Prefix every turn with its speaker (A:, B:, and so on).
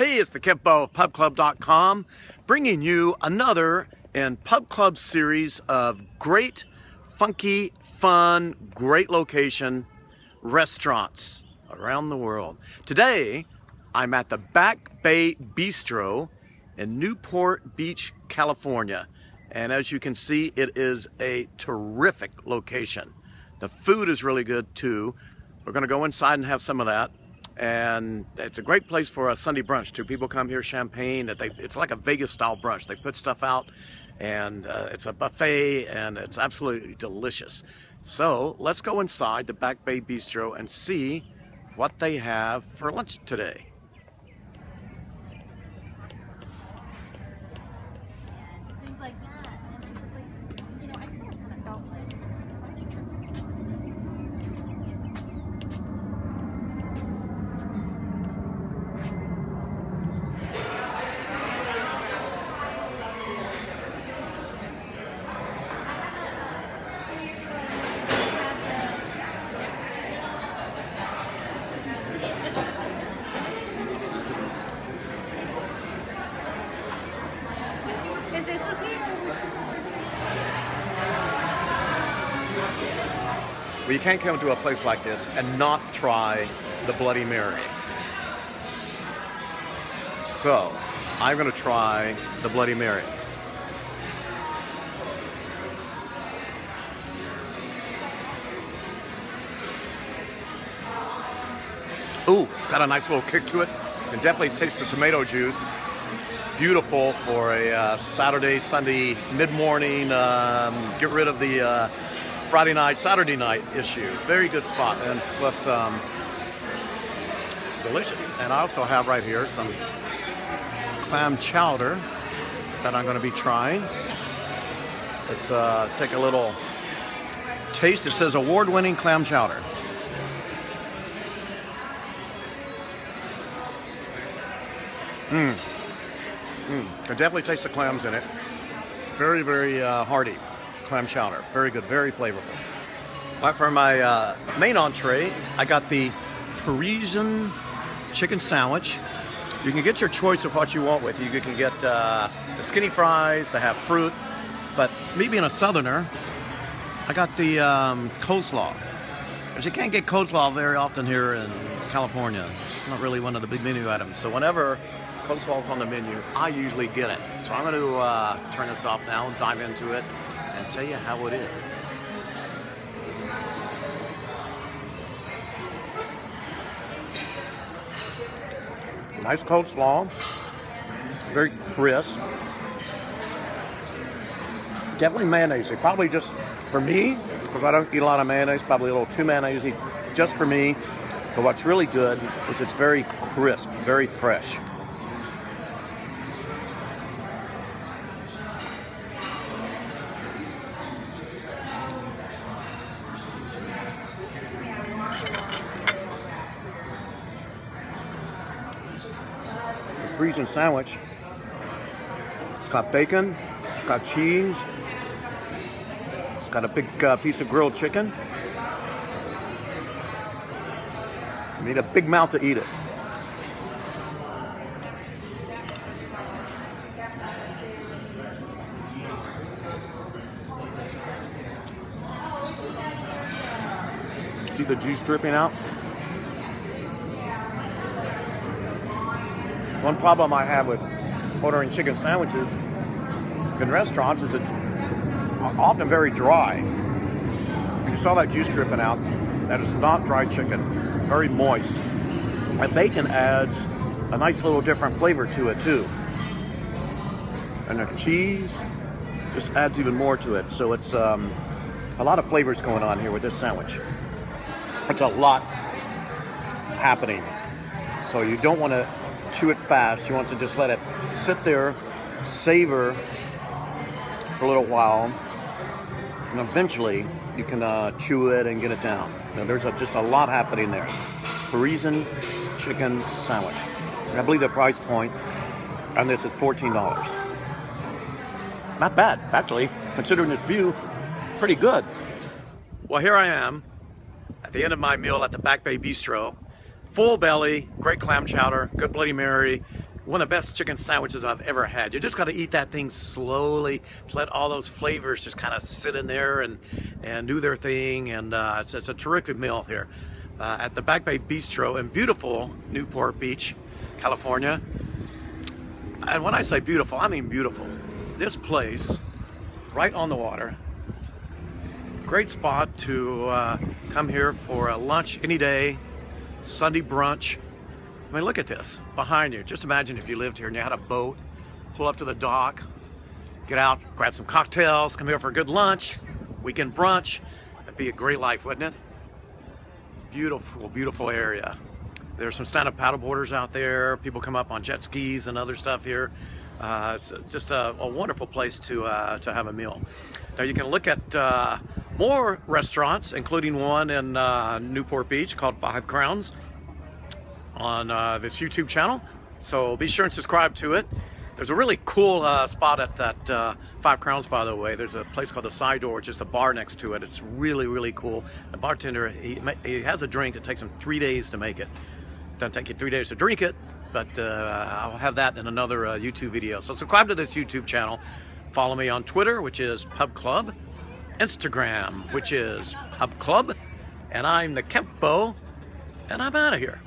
A: Hey, it's the Kempo of PubClub.com bringing you another in Pub Club series of great, funky, fun, great location restaurants around the world. Today, I'm at the Back Bay Bistro in Newport Beach, California. And as you can see, it is a terrific location. The food is really good too. We're gonna go inside and have some of that. And it's a great place for a Sunday brunch too. People come here, champagne, they, it's like a Vegas style brunch. They put stuff out and uh, it's a buffet and it's absolutely delicious. So let's go inside the Back Bay Bistro and see what they have for lunch today.
B: things like that. And it's just like, you know, I kind of kind of felt like. Is this okay?
A: Well, you can't come to a place like this and not try the Bloody Mary. So, I'm going to try the Bloody Mary. Ooh, it's got a nice little kick to it. You can definitely taste the tomato juice. Beautiful for a uh, Saturday, Sunday, mid-morning. Um, get rid of the uh, Friday night, Saturday night issue. Very good spot, and plus um, delicious. And I also have right here some clam chowder that I'm going to be trying. Let's uh, take a little taste. It says award-winning clam chowder. Mmm. Mm. Can definitely taste the clams in it. Very, very uh, hearty clam chowder. Very good, very flavorful. For my uh, main entree, I got the Parisian chicken sandwich. You can get your choice of what you want with. You can get uh, the skinny fries, they have fruit, but me being a southerner, I got the um, coleslaw. Because you can't get coleslaw very often here in California. It's not really one of the big menu items. So whenever coleslaw's on the menu, I usually get it. So I'm going to uh, turn this off now and dive into it and tell you how it is. Nice coleslaw, very crisp. Definitely mayonnaise. Probably just for me, because I don't eat a lot of mayonnaise, probably a little too mayonnaise just for me. But what's really good is it's very crisp, very fresh. Parisian sandwich. It's got bacon, it's got cheese, it's got a big uh, piece of grilled chicken. You need a big mouth to eat it. See the juice dripping out? One problem I have with ordering chicken sandwiches in restaurants is it's often very dry. You saw that juice dripping out. That is not dry chicken, very moist. And bacon adds a nice little different flavor to it too. And the cheese just adds even more to it. So it's um, a lot of flavors going on here with this sandwich. It's a lot happening. So you don't want to chew it fast. You want to just let it sit there, savor for a little while, and eventually you can uh, chew it and get it down. Now, there's a, just a lot happening there. Parisian chicken sandwich. I believe the price point on this is $14. Not bad, actually, considering this view, pretty good. Well, here I am at the end of my meal at the Back Bay Bistro. Full belly, great clam chowder, good Bloody Mary, one of the best chicken sandwiches I've ever had. You just got to eat that thing slowly, let all those flavors just kind of sit in there and and do their thing. And uh, it's, it's a terrific meal here uh, at the Back Bay Bistro in beautiful Newport Beach, California. And when I say beautiful, I mean beautiful. This place, right on the water, great spot to uh, come here for a lunch any day, Sunday brunch. I mean, look at this behind you. Just imagine if you lived here and you had a boat, pull up to the dock, get out, grab some cocktails, come here for a good lunch, weekend brunch. That'd be a great life, wouldn't it? Beautiful, beautiful area. There's some stand-up paddleboarders out there. People come up on jet skis and other stuff here. Uh, it's just a, a, wonderful place to uh, to have a meal. Now you can look at uh, more restaurants, including one in uh, Newport Beach called Five Crowns, on uh, this YouTube channel. So be sure and subscribe to it. There's a really cool uh, spot at that Five Crowns, by the way. There's a place called the Side Door, which is the bar next to it. It's really, really cool. The bartender, he, he has a drink that takes him three days to make it. Doesn't take you three days to drink it, but uh, I'll have that in another uh, YouTube video. So subscribe to this YouTube channel. Follow me on Twitter, which is Pub Club, Instagram, which is Pub Club, and I'm the Kempo, and I'm out of here.